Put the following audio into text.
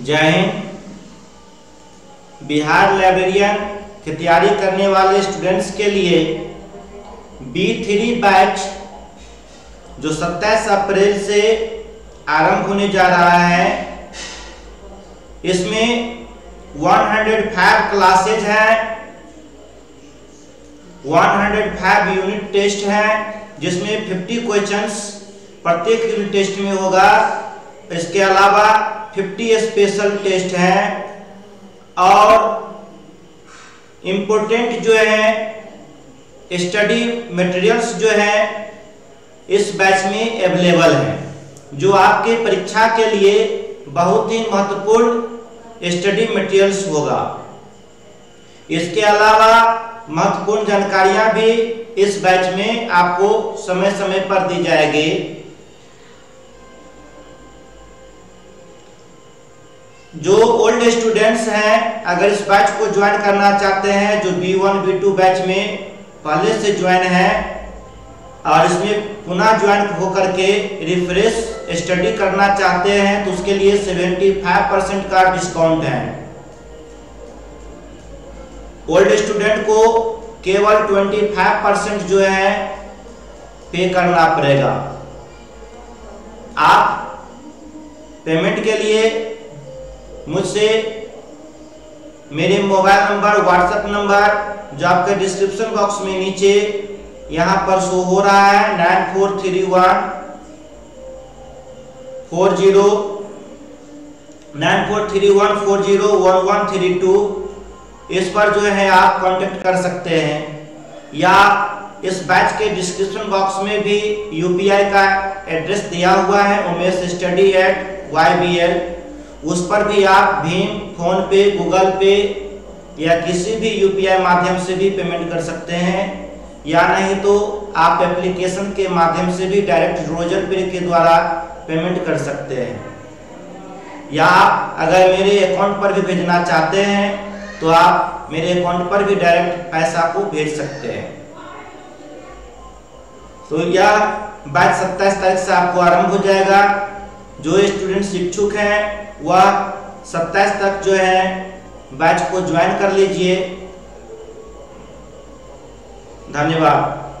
जय हिंद। बिहार लाइब्रेरियन की तैयारी करने वाले स्टूडेंट्स के लिए बी थ्री बैच जो 27 अप्रैल से आरंभ होने जा रहा है, इसमें 105 क्लासेज हैं 105 यूनिट टेस्ट हैं, जिसमें 50 क्वेश्चंस प्रत्येक यूनिट टेस्ट में होगा। इसके अलावा 50 स्पेशल टेस्ट हैं और इम्पोर्टेंट जो है स्टडी मटेरियल्स जो है, इस बैच में अवेलेबल है, जो आपके परीक्षा के लिए बहुत ही महत्वपूर्ण स्टडी मटेरियल्स होगा। इसके अलावा महत्वपूर्ण जानकारियाँ भी इस बैच में आपको समय समय पर दी जाएगी। जो ओल्ड स्टूडेंट्स हैं, अगर इस बैच को ज्वाइन करना चाहते हैं, जो B1 B2 बैच में पहले से ज्वाइन है, और इसमें पुनः ज्वाइन होकर के रिफ्रेश स्टडी करना चाहते हैं तो उसके लिए 75 परसेंट का डिस्काउंट है। ओल्ड स्टूडेंट को केवल 25 परसेंट जो है पे करना पड़ेगा। आप पेमेंट के लिए मुझसे मेरे मोबाइल नंबर व्हाट्सएप नंबर जो आपके डिस्क्रिप्शन बॉक्स में नीचे यहाँ पर शो हो रहा है nine four three one four zero nine four three one four zero one one three two इस पर जो है आप कांटेक्ट कर सकते हैं। या इस बैच के डिस्क्रिप्शन बॉक्स में भी यूपीआई का एड्रेस दिया हुआ है, Umesh study at Y B L उस पर भी आप भीम, फ़ोन पे, गूगल पे या किसी भी यूपीआई माध्यम से भी पेमेंट कर सकते हैं। या नहीं तो आप एप्लीकेशन के माध्यम से भी डायरेक्ट रोजर पे के द्वारा पेमेंट कर सकते हैं। या अगर मेरे अकाउंट पर भी भेजना चाहते हैं तो आप मेरे अकाउंट पर भी डायरेक्ट पैसा को भेज सकते हैं। तो यह बैच सत्ताईस तारीख से आपको आरंभ हो जाएगा। जो स्टूडेंट इच्छुक हैं, वह 27 तक जो है बैच को ज्वाइन कर लीजिए। धन्यवाद।